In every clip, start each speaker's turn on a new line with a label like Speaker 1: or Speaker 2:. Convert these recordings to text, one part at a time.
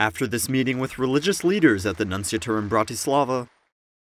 Speaker 1: After this meeting with religious leaders at the Nunciature in Bratislava,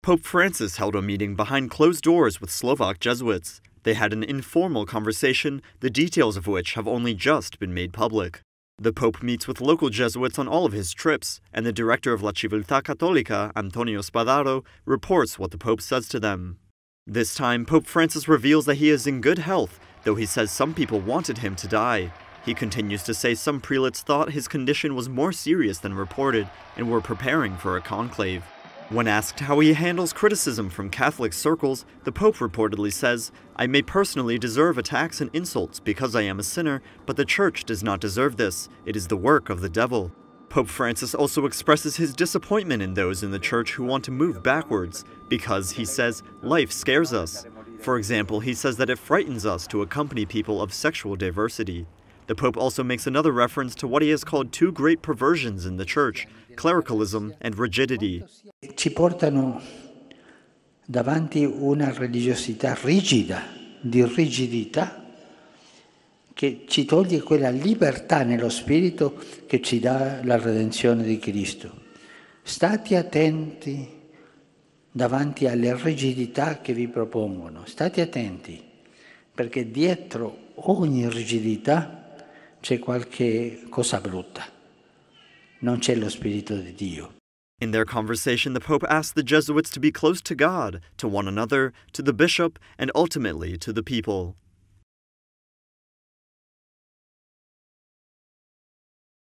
Speaker 1: Pope Francis held a meeting behind closed doors with Slovak Jesuits. They had an informal conversation, the details of which have only just been made public. The Pope meets with local Jesuits on all of his trips, and the director of La Civiltà Cattolica, Antonio Spadaro, reports what the Pope says to them. This time, Pope Francis reveals that he is in good health, though he says some people wanted him to die. He continues to say some prelates thought his condition was more serious than reported and were preparing for a conclave. When asked how he handles criticism from Catholic circles, the Pope reportedly says, I may personally deserve attacks and insults because I am a sinner, but the Church does not deserve this. It is the work of the devil. Pope Francis also expresses his disappointment in those in the Church who want to move backwards, because, he says, life scares us. For example, he says that it frightens us to accompany people of sexual diversity. The Pope also makes another reference to what he has called two great perversions in the Church clericalism and rigidity.
Speaker 2: Ci portano davanti una religiosità rigida, di rigidità, che ci toglie quella libertà nello spirito che ci dà la redenzione di Cristo. State attenti davanti alle rigidità che vi propongono, state attenti, perché dietro ogni rigidità c'è qualche cosa brutta, non c'è lo Spirito di Dio.
Speaker 1: In their conversation, the Pope asked the Jesuits to be close to God, to one another, to the bishop, and ultimately to the people.